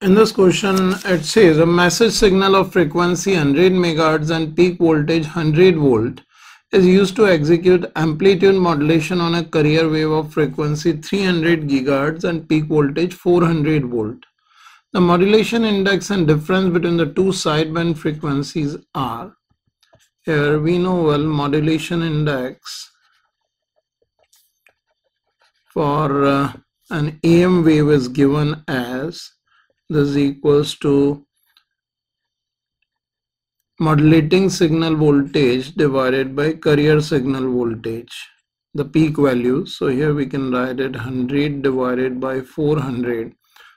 in this question it says a message signal of frequency 100 megahertz and peak voltage 100 volt is used to execute amplitude modulation on a carrier wave of frequency 300 gigahertz and peak voltage 400 volt. The modulation index and difference between the two sideband frequencies are here we know well modulation index for uh, an AM wave is given as this equals to modulating signal voltage divided by carrier signal voltage the peak value. So here we can write it 100 divided by 400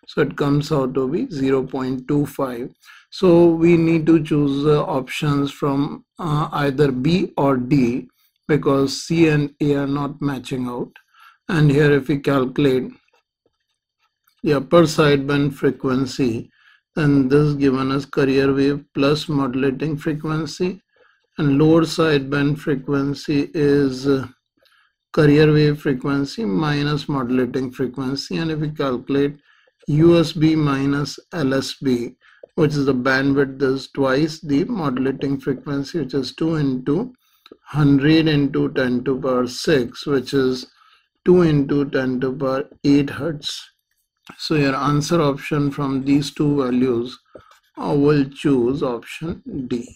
so it comes out to be 0.25 so we need to choose uh, options from uh, either B or D because C and A are not matching out. And here if we calculate the upper sideband frequency and this given as carrier wave plus modulating frequency and lower sideband frequency is uh, carrier wave frequency minus modulating frequency and if we calculate USB minus LSB which is the bandwidth is twice the modulating frequency which is 2 into 100 into 10 to power 6 which is 2 into 10 to power 8 hertz so your answer option from these two values I will choose option D.